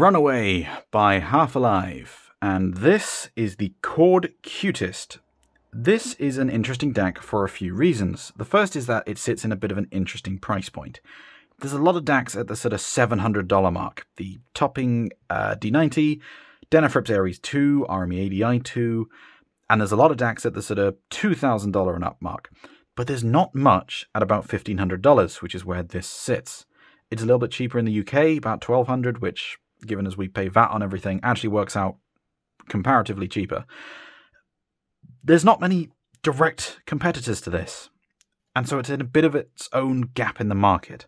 Runaway by Half Alive, and this is the Chord Qutest. This is an interesting DAC for a few reasons. The first is that it sits in a bit of an interesting price point. There's a lot of DACs at the sort of $700 mark. The topping uh, D90, Denafrips Aries 2, RME ADI 2, and there's a lot of DACs at the sort of $2,000 and up mark. But there's not much at about $1,500, which is where this sits. It's a little bit cheaper in the UK, about 1200 which, given as we pay VAT on everything, actually works out comparatively cheaper. There's not many direct competitors to this, and so it's in a bit of its own gap in the market.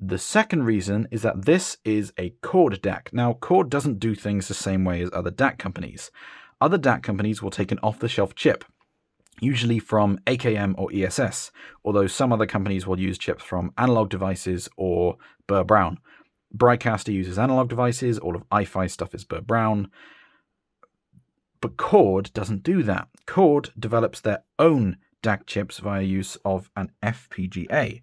The second reason is that this is a Chord DAC. Now, Chord doesn't do things the same way as other DAC companies. Other DAC companies will take an off the shelf chip, usually from AKM or ESS, although some other companies will use chips from analog devices or Burr Brown. Bricasti uses analog devices, all of iFi stuff is Burr Brown. But Chord doesn't do that. Chord develops their own DAC chips via use of an FPGA.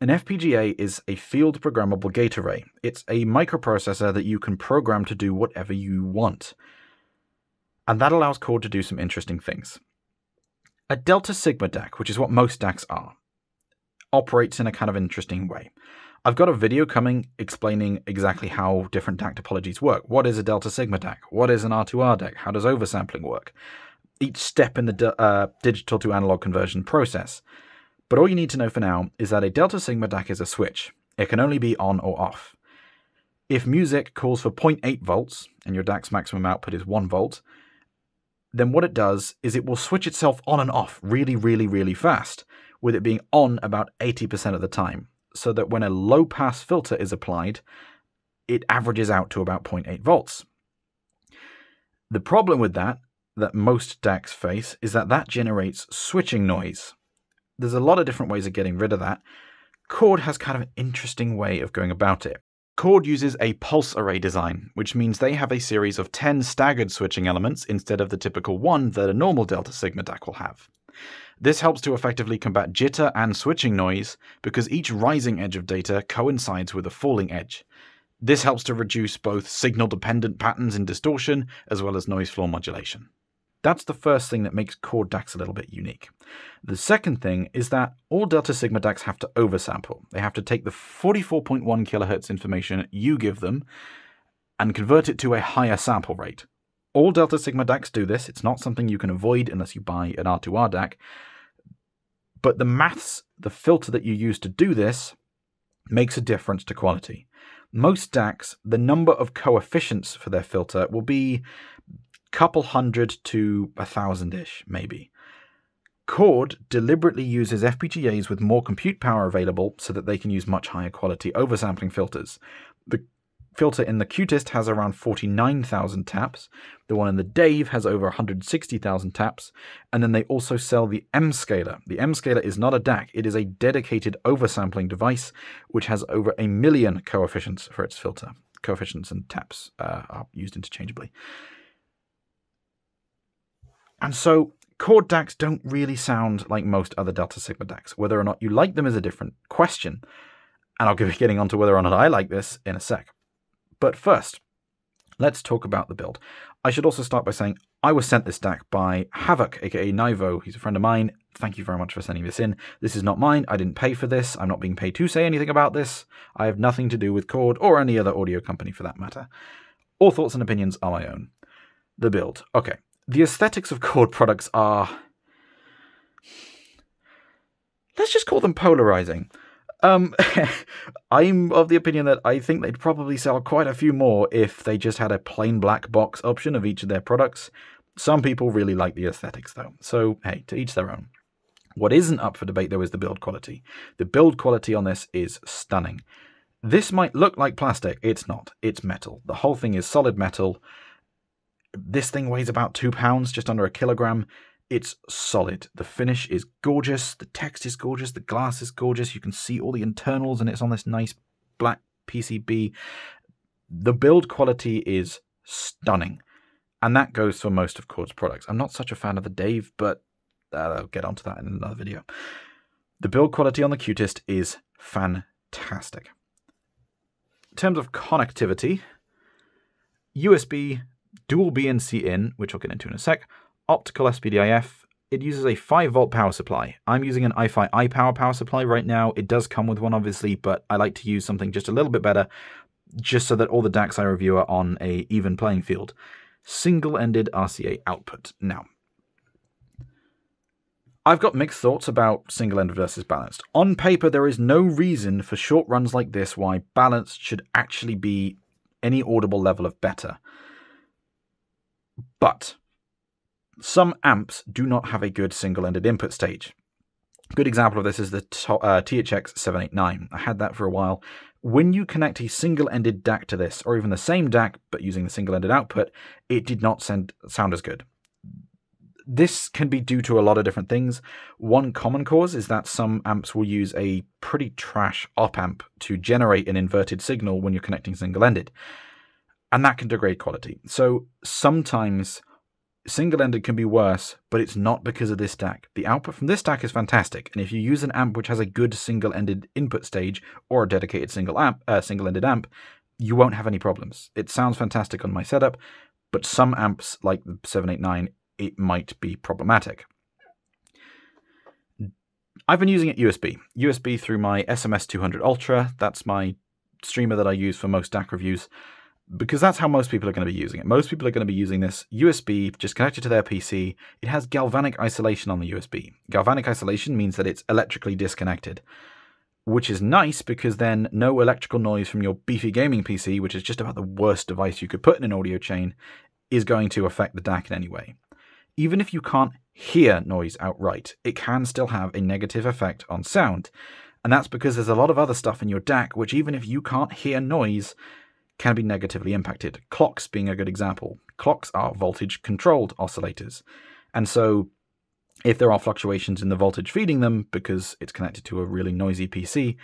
An FPGA is a field programmable gate array. It's a microprocessor that you can program to do whatever you want. And that allows Chord to do some interesting things. A Delta Sigma DAC, which is what most DACs are, operates in a kind of interesting way. I've got a video coming explaining exactly how different DAC topologies work. What is a Delta Sigma DAC? What is an R2R DAC? How does oversampling work? Each step in the uh, digital to analog conversion process. But all you need to know for now is that a Delta Sigma DAC is a switch. It can only be on or off. If music calls for 0.8 volts and your DAC's maximum output is 1 volt, then what it does is it will switch itself on and off really, really, really fast, with it being on about 80% of the time, so that when a low pass filter is applied, it averages out to about 0.8 volts. The problem with that, that most DACs face, is that that generates switching noise there's a lot of different ways of getting rid of that. Chord has kind of an interesting way of going about it. Chord uses a pulse array design, which means they have a series of 10 staggered switching elements instead of the typical one that a normal Delta Sigma DAC will have. This helps to effectively combat jitter and switching noise because each rising edge of data coincides with a falling edge. This helps to reduce both signal dependent patterns in distortion as well as noise floor modulation. That's the first thing that makes Chord DACs a little bit unique. The second thing is that all Delta Sigma DACs have to oversample. They have to take the 44.1 kilohertz information you give them and convert it to a higher sample rate. All Delta Sigma DACs do this. It's not something you can avoid unless you buy an R2R DAC. But the maths, the filter that you use to do this, makes a difference to quality. Most DACs, the number of coefficients for their filter will be couple hundred to a thousand ish, maybe. Chord deliberately uses FPGAs with more compute power available so that they can use much higher quality oversampling filters. The filter in the Qutest has around 49,000 taps, the one in the Dave has over 160,000 taps, and then they also sell the M Scaler. The M Scaler is not a DAC, it is a dedicated oversampling device which has over a million coefficients for its filter. Coefficients and taps uh, are used interchangeably. And so chord DACs don't really sound like most other Delta Sigma DACs. Whether or not you like them is a different question. And I'll be getting onto whether or not I like this in a sec. But first, let's talk about the build. I should also start by saying I was sent this DAC by Havoc, aka Nivo. He's a friend of mine. Thank you very much for sending this in. This is not mine. I didn't pay for this. I'm not being paid to say anything about this. I have nothing to do with Chord or any other audio company for that matter. All thoughts and opinions are my own. The build. Okay, the aesthetics of Chord products are. Let's just call them polarizing. Um, I'm of the opinion that I think they'd probably sell quite a few more if they just had a plain black box option of each of their products. Some people really like the aesthetics, though. So, hey, to each their own. What isn't up for debate, though, is the build quality. The build quality on this is stunning. This might look like plastic. It's not. It's metal. The whole thing is solid metal. This thing weighs about two pounds, just under a kilogram. It's solid. The finish is gorgeous. The text is gorgeous. The glass is gorgeous. You can see all the internals, and it's on this nice black PCB. The build quality is stunning. And that goes for most of Chord's products. I'm not such a fan of the Dave, but uh, I'll get onto that in another video. The build quality on the Qutest is fantastic. In terms of connectivity, USB, dual BNC in, which I'll get into in a sec, optical SPDIF. It uses a 5 volt power supply. I'm using an iFi iPower power supply right now. It does come with one, obviously, but I like to use something just a little bit better, just so that all the DACs I review are on a even playing field. Single-ended RCA output. Now, I've got mixed thoughts about single-ended versus balanced. On paper, there is no reason for short runs like this why balanced should actually be any audible level of better. But some amps do not have a good single-ended input stage. Good example of this is the uh, THX 789. I had that for a while. When you connect a single-ended DAC to this, or even the same DAC but using the single-ended output, it did not send, sound as good this can be due to a lot of different things. One common cause is that some amps will use a pretty trash op amp to generate an inverted signal when you're connecting single ended. And that can degrade quality. So sometimes single ended can be worse, but it's not because of this DAC. The output from this DAC is fantastic, and if you use an amp which has a good single ended input stage or a dedicated single amp, uh, single ended amp, you won't have any problems. It sounds fantastic on my setup, but some amps like the 789 it might be problematic. I've been using it USB. USB through my SMS200 Ultra. That's my streamer that I use for most DAC reviews because that's how most people are going to be using it. Most people are going to be using this USB just connected to their PC. It has galvanic isolation on the USB. Galvanic isolation means that it's electrically disconnected, which is nice because then no electrical noise from your beefy gaming PC, which is just about the worst device you could put in an audio chain, is going to affect the DAC in any way even if you can't hear noise outright, it can still have a negative effect on sound. And that's because there's a lot of other stuff in your DAC which, even if you can't hear noise, can be negatively impacted. Clocks being a good example. Clocks are voltage controlled oscillators. And so, if there are fluctuations in the voltage feeding them because it's connected to a really noisy PC,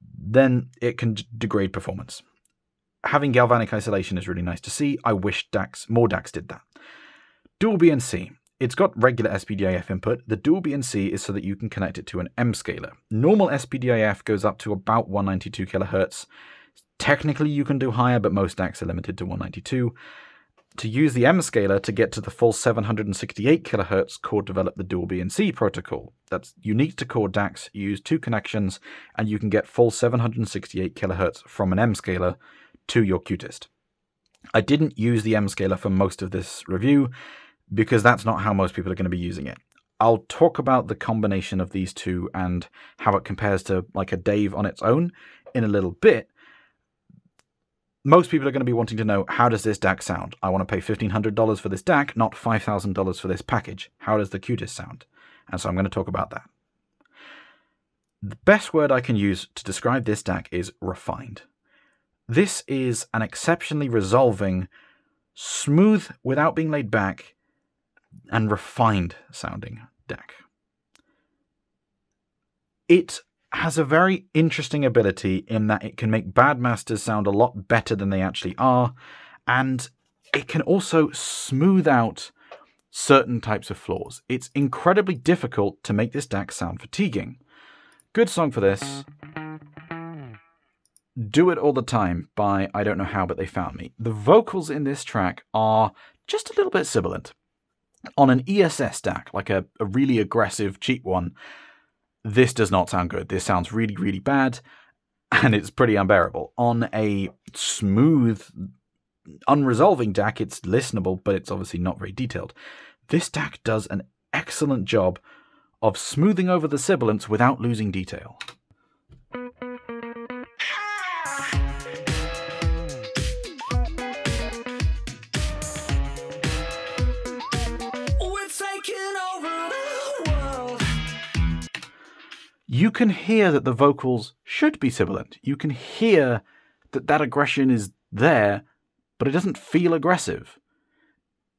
then it can degrade performance. Having galvanic isolation is really nice to see. I wish DACs, more DACs did that. Dual BNC. It's got regular SPDIF input. The dual BNC is so that you can connect it to an M scaler. Normal SPDIF goes up to about 192 kilohertz. Technically, you can do higher, but most DACs are limited to 192. To use the M scaler to get to the full 768 kHz, Chord developed the dual BNC protocol. That's unique to Chord DACs. You use two connections, and you can get full 768 kHz from an M scaler to your Qutest. I didn't use the M scaler for most of this review because that's not how most people are going to be using it. I'll talk about the combination of these two and how it compares to like a Dave on its own in a little bit. Most people are going to be wanting to know how does this DAC sound? I want to pay $1,500 for this DAC, not $5,000 for this package. How does the Qutest sound? And so I'm going to talk about that. The best word I can use to describe this DAC is refined. This is an exceptionally resolving, smooth without being laid back, and refined sounding DAC. It has a very interesting ability in that it can make bad masters sound a lot better than they actually are, and it can also smooth out certain types of flaws. It's incredibly difficult to make this DAC sound fatiguing. Good song for this. Do It All the Time by I Don't Know How But They Found Me. The vocals in this track are just a little bit sibilant on an ESS DAC, like a, a really aggressive, cheap one, this does not sound good. This sounds really, really bad, and it's pretty unbearable. On a smooth, unresolving DAC, it's listenable, but it's obviously not very detailed. This DAC does an excellent job of smoothing over the sibilants without losing detail. You can hear that the vocals should be sibilant. You can hear that that aggression is there, but it doesn't feel aggressive.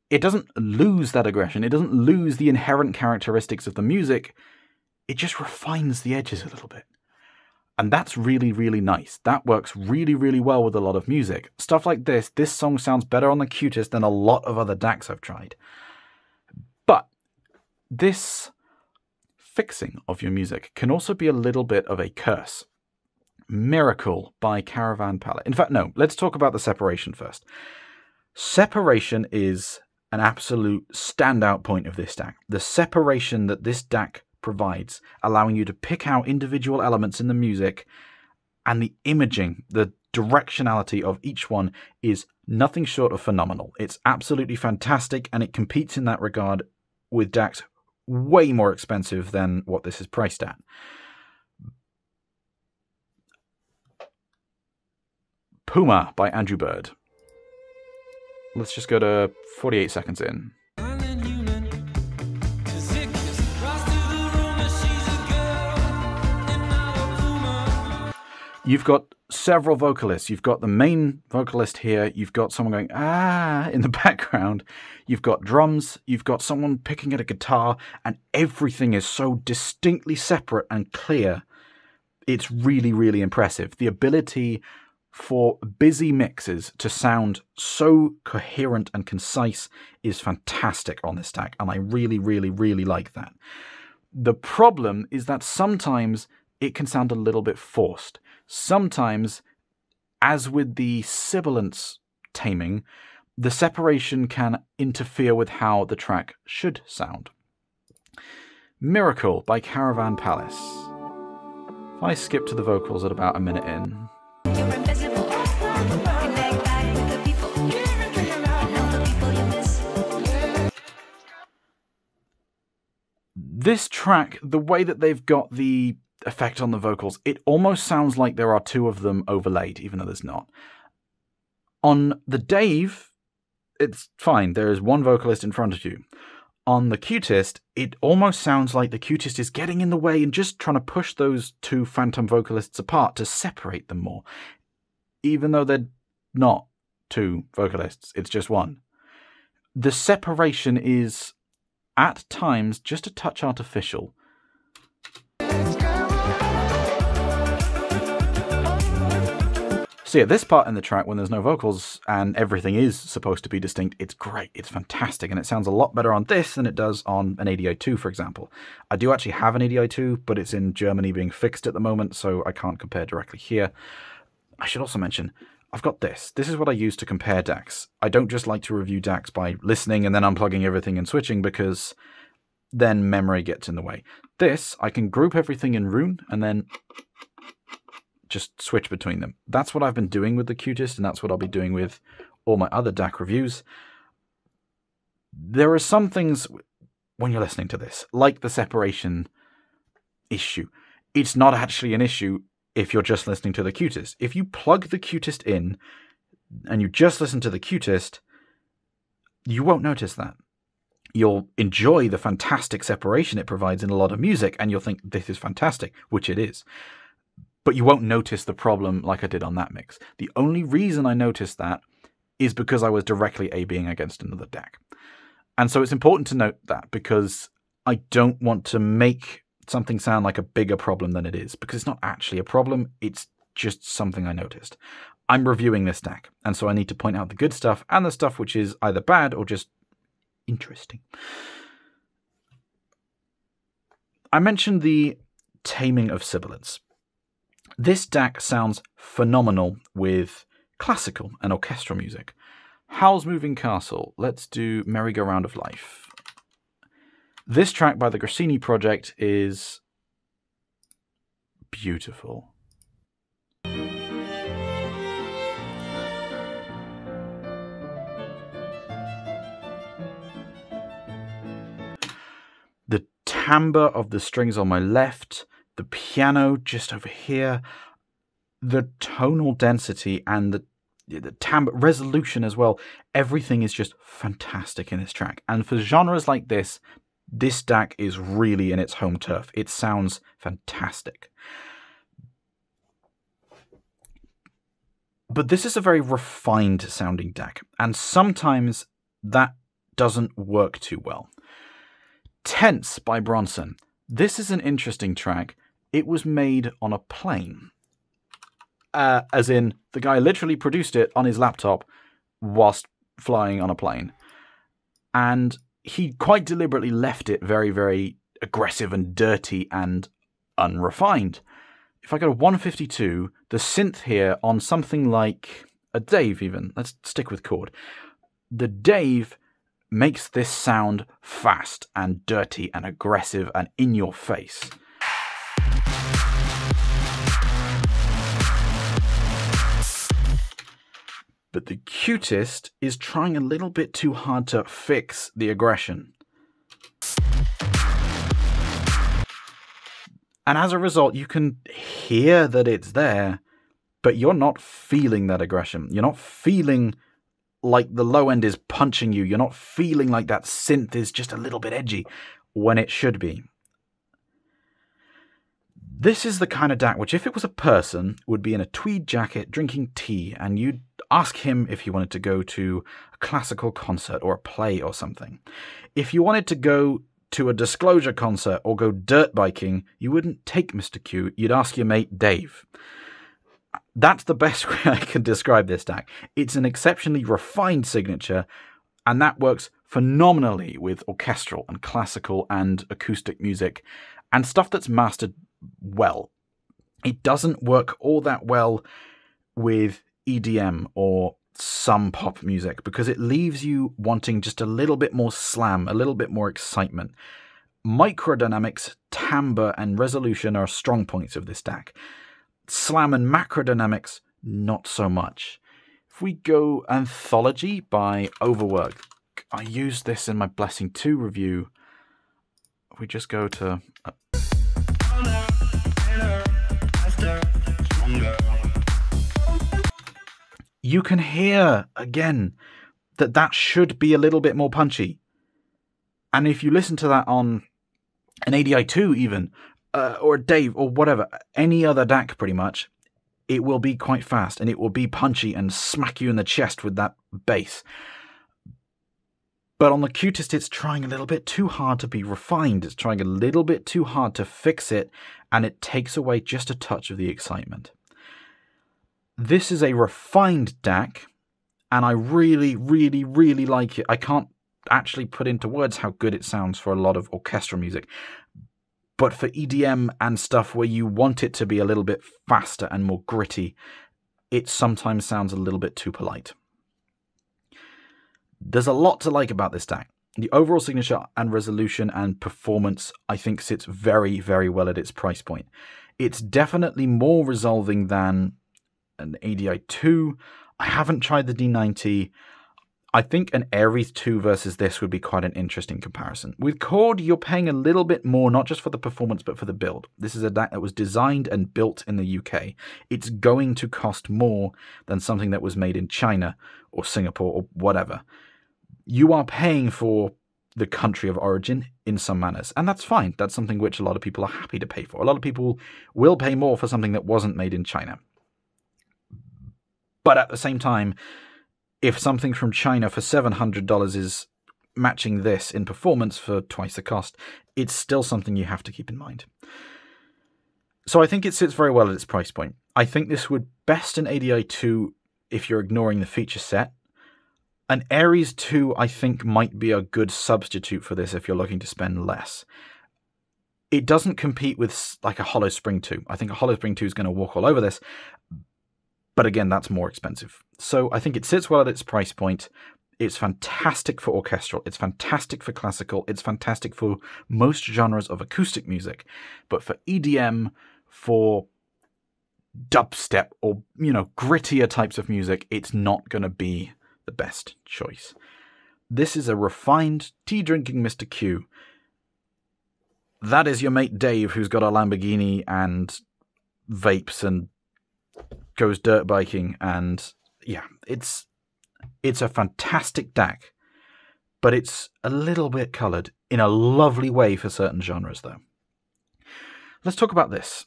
It doesn't lose that aggression. It doesn't lose the inherent characteristics of the music. It just refines the edges a little bit. And that's really, really nice. That works really, really well with a lot of music. Stuff like this, this song sounds better on the Qutest than a lot of other DACs I've tried. But this fixing of your music can also be a little bit of a curse. Miracle by Caravan Palace. In fact, no, let's talk about the separation first. Separation is an absolute standout point of this DAC. The separation that this DAC provides, allowing you to pick out individual elements in the music, and the imaging, the directionality of each one is nothing short of phenomenal. It's absolutely fantastic, and it competes in that regard with DACs way more expensive than what this is priced at. Puma by Andrew Bird. Let's just go to 48 seconds in. You've got several vocalists. You've got the main vocalist here. You've got someone going, ah, in the background. You've got drums. You've got someone picking at a guitar. And everything is so distinctly separate and clear. It's really, really impressive. The ability for busy mixes to sound so coherent and concise is fantastic on this DAC. And I really, really, really like that. The problem is that sometimes it can sound a little bit forced Sometimes, as with the sibilance taming, the separation can interfere with how the track should sound. Miracle by Caravan Palace. If I skip to the vocals at about a minute in. This track, the way that they've got the effect on the vocals, it almost sounds like there are two of them overlaid, even though there's not. On the Dave, it's fine. There is one vocalist in front of you. On the Qutest, it almost sounds like the Qutest is getting in the way and just trying to push those two phantom vocalists apart to separate them more. Even though they're not two vocalists, it's just one. The separation is, at times, just a touch artificial So yeah, this part in the track when there's no vocals and everything is supposed to be distinct, it's great, it's fantastic, and it sounds a lot better on this than it does on an ADI2, for example. I do actually have an ADI2, but it's in Germany being fixed at the moment, so I can't compare directly here. I should also mention, I've got this. This is what I use to compare DACs. I don't just like to review DACs by listening and then unplugging everything and switching because then memory gets in the way. This, I can group everything in Roon and then just switch between them. That's what I've been doing with the Qutest, and that's what I'll be doing with all my other DAC reviews. There are some things when you're listening to this, like the separation issue. It's not actually an issue if you're just listening to the Qutest. If you plug the Qutest in and you just listen to the Qutest, you won't notice that. You'll enjoy the fantastic separation it provides in a lot of music, and you'll think this is fantastic, which it is but you won't notice the problem like I did on that mix. The only reason I noticed that is because I was directly A being against another DAC. And so it's important to note that because I don't want to make something sound like a bigger problem than it is, because it's not actually a problem, it's just something I noticed. I'm reviewing this DAC, and so I need to point out the good stuff and the stuff which is either bad or just interesting. I mentioned the taming of sibilance. This DAC sounds phenomenal with classical and orchestral music. Howl's Moving Castle. Let's do Merry-Go-Round of Life. This track by the Grissini Project is beautiful. The timbre of the strings on my left the piano just over here, the tonal density and the the timbre resolution as well. Everything is just fantastic in this track. And for genres like this, this DAC is really in its home turf. It sounds fantastic. But this is a very refined sounding DAC, and sometimes that doesn't work too well. Tense by Bronson. This is an interesting track it was made on a plane. Uh, as in, the guy literally produced it on his laptop whilst flying on a plane. And he quite deliberately left it very, very aggressive and dirty and unrefined. If I go to 152, the synth here on something like a Dave, even, let's stick with chord, The Dave makes this sound fast and dirty and aggressive and in your face. But the Qutest is trying a little bit too hard to fix the aggression. And as a result, you can hear that it's there, but you're not feeling that aggression. You're not feeling like the low end is punching you. You're not feeling like that synth is just a little bit edgy when it should be. This is the kind of DAC which, if it was a person, would be in a tweed jacket drinking tea, and you'd ask him if he wanted to go to a classical concert or a play or something. If you wanted to go to a disclosure concert or go dirt biking, you wouldn't take Mr. Q, you'd ask your mate Dave. That's the best way I can describe this DAC. It's an exceptionally refined signature, and that works phenomenally with orchestral and classical and acoustic music and stuff that's mastered well. It doesn't work all that well with EDM or some pop music because it leaves you wanting just a little bit more slam, a little bit more excitement. Microdynamics, timbre, and resolution are strong points of this DAC. Slam and macrodynamics, not so much. If we go Anthology by OVERWERK, I used this in my Blessing 2 review. If we just go to. Uh, you can hear again that that should be a little bit more punchy. And if you listen to that on an ADI2 even, uh, or a Dave, or whatever, any other DAC pretty much, it will be quite fast and it will be punchy and smack you in the chest with that bass. But on the Qutest, it's trying a little bit too hard to be refined. It's trying a little bit too hard to fix it, and it takes away just a touch of the excitement. This is a refined DAC, and I really, really, really like it. I can't actually put into words how good it sounds for a lot of orchestral music. But for EDM and stuff where you want it to be a little bit faster and more gritty, it sometimes sounds a little bit too polite. There's a lot to like about this DAC. The overall signature and resolution and performance, I think, sits very, very well at its price point. It's definitely more resolving than an ADI 2. I haven't tried the D90. I think an Aries 2 versus this would be quite an interesting comparison. With Chord, you're paying a little bit more, not just for the performance, but for the build. This is a DAC that was designed and built in the UK. It's going to cost more than something that was made in China or Singapore or whatever. You are paying for the country of origin in some manners. And that's fine. That's something which a lot of people are happy to pay for. A lot of people will pay more for something that wasn't made in China. But at the same time, if something from China for $700 is matching this in performance for twice the cost, it's still something you have to keep in mind. So I think it sits very well at its price point. I think this would best an ADI 2 if you're ignoring the feature set. An Aries 2, I think, might be a good substitute for this if you're looking to spend less. It doesn't compete with like a Holo Spring 2. I think a Holo Spring 2 is going to walk all over this, but again, that's more expensive. So I think it sits well at its price point. It's fantastic for orchestral. It's fantastic for classical. It's fantastic for most genres of acoustic music. But for EDM, for dubstep or, you know, grittier types of music, it's not going to be the best choice. This is a refined tea drinking Mr. Q. That is your mate Dave, who's got a Lamborghini and vapes and goes dirt biking, and yeah, it's it's a fantastic DAC, but it's a little bit coloured in a lovely way for certain genres, though. Let's talk about this.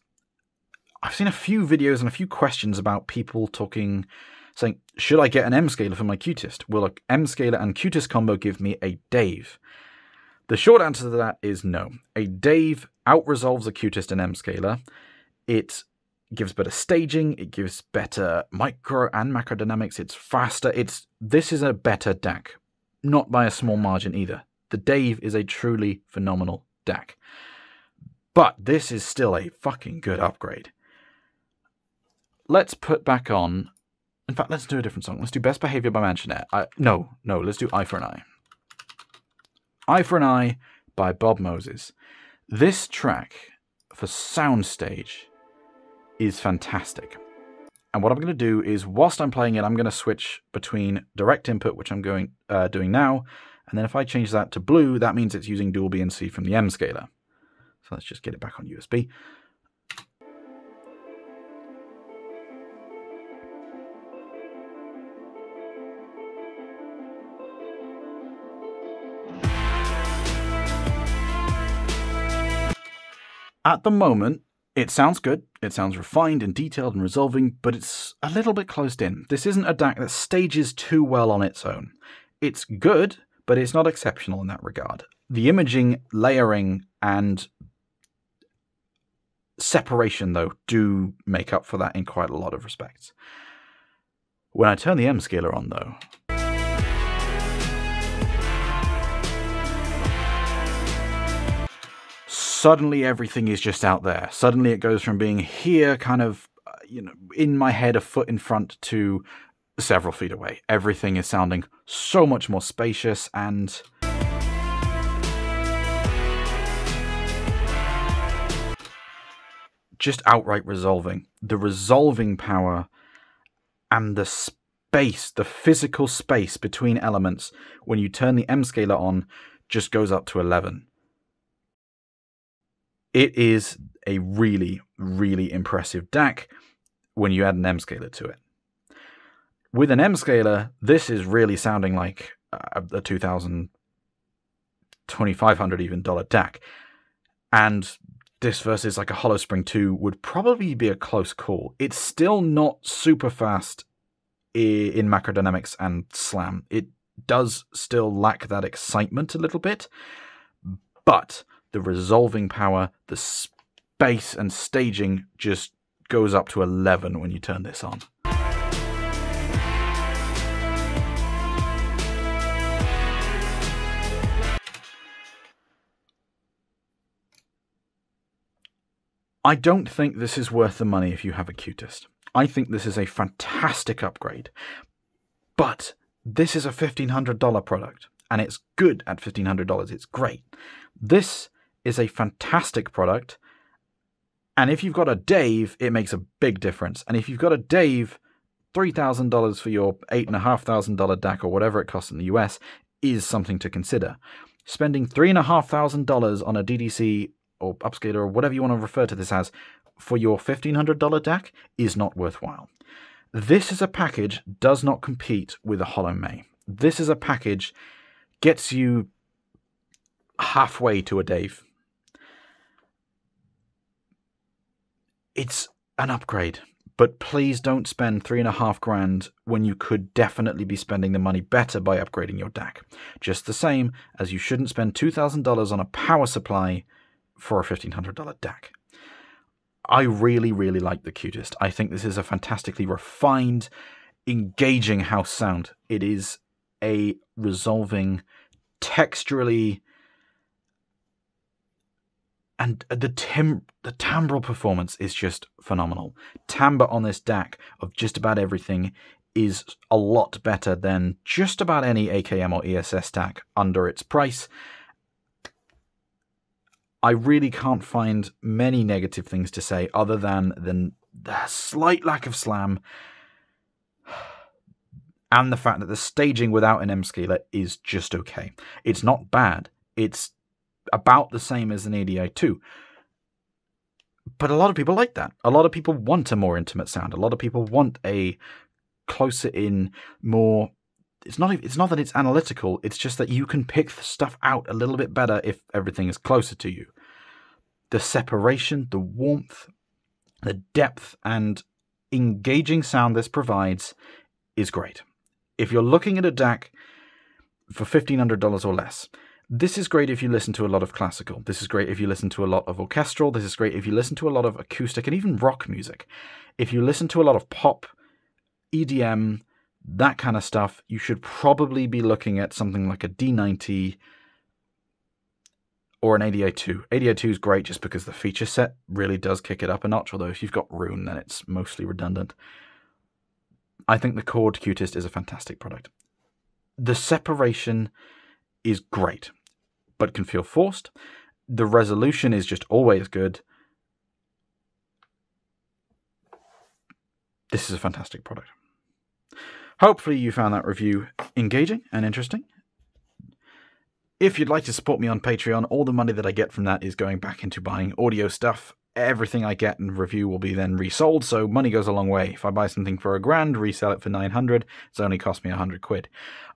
I've seen a few videos and a few questions about people talking, saying, should I get an M scaler for my Qutest? Will a M scaler and Qutest combo give me a Dave? The short answer to that is no. A Dave outresolves a Qutest and M scaler. It gives better staging, it gives better micro and macro dynamics, it's faster, it's this is a better DAC. Not by a small margin either. The Dave is a truly phenomenal DAC. But this is still a fucking good upgrade. Let's put back on In fact, let's do a different song. Let's do Best Behavior by Mansionette. I, no, no, let's do Eye for an Eye. Eye for an Eye by Bob Moses. This track for soundstage is fantastic. And what I'm going to do is, whilst I'm playing it, I'm going to switch between direct input, which I'm going uh, doing now, and then if I change that to blue, that means it's using dual BNC from the M scaler. So let's just get it back on USB. At the moment, it sounds good, it sounds refined and detailed and resolving, but it's a little bit closed in. This isn't a DAC that stages too well on its own. It's good, but it's not exceptional in that regard. The imaging, layering, and separation, though, do make up for that in quite a lot of respects. When I turn the M scaler on, though, suddenly everything is just out there. Suddenly it goes from being here, kind of, uh, you know, in my head, a foot in front, to several feet away. Everything is sounding so much more spacious and. Just outright resolving. The resolving power and the space, the physical space between elements when you turn the M scaler on just goes up to 11 it is a really, really impressive DAC when you add an M scaler to it. With an M scaler, this is really sounding like a 2000 2500 even dollar DAC. And this versus like a Holo Spring 2 would probably be a close call. It's still not super fast in macrodynamics and slam. It does still lack that excitement a little bit, but the resolving power, the space and staging just goes up to 11 when you turn this on. I don't think this is worth the money if you have a Qutest. I think this is a fantastic upgrade. But this is a $1,500 product, and it's good at $1,500. It's great. This is a fantastic product. And if you've got a Dave, it makes a big difference. And if you've got a Dave, $3,000 for your $8,500 DAC or whatever it costs in the US is something to consider. Spending $3,500 on a DDC or upscaler or whatever you want to refer to this as for your $1,500 DAC is not worthwhile. This is a package does not compete with a Holo May. This is a package gets you halfway to a Dave it's an upgrade, but please don't spend three and a half grand when you could definitely be spending the money better by upgrading your DAC. Just the same as you shouldn't spend $2,000 on a power supply for a $1,500 DAC. I really, really like the Qutest. I think this is a fantastically refined, engaging house sound. It is a resolving, texturally and the tim the timbral performance is just phenomenal. Timbre on this DAC of just about everything is a lot better than just about any AKM or ESS DAC under its price. I really can't find many negative things to say other than the, the slight lack of slam and the fact that the staging without an M scaler is just okay. It's not bad. It's about the same as an ADI2. But a lot of people like that. A lot of people want a more intimate sound. A lot of people want a closer in, more. It's not. It's not that it's analytical. It's just that you can pick stuff out a little bit better if everything is closer to you. The separation, the warmth, the depth, and engaging sound this provides is great. If you're looking at a DAC for $1,500 or less, this is great if you listen to a lot of classical. This is great if you listen to a lot of orchestral. This is great if you listen to a lot of acoustic and even rock music. If you listen to a lot of pop, EDM, that kind of stuff, you should probably be looking at something like a D90 or an ADI2. ADI2 is great just because the feature set really does kick it up a notch, although if you've got Roon, then it's mostly redundant. I think the Chord Qutest is a fantastic product. The separation is great, but can feel forced. The resolution is just always good. This is a fantastic product. Hopefully, you found that review engaging and interesting. If you'd like to support me on Patreon, all the money that I get from that is going back into buying audio stuff. Everything I get and review will be then resold, so money goes a long way. If I buy something for a grand, resell it for 900, it's only cost me 100 quid.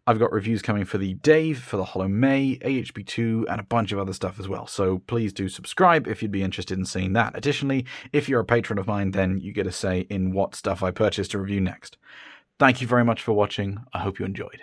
I've got reviews coming for the Dave, for the Holo May, AHB2, and a bunch of other stuff as well. So please do subscribe if you'd be interested in seeing that. Additionally, if you're a patron of mine, then you get a say in what stuff I purchase to review next. Thank you very much for watching. I hope you enjoyed.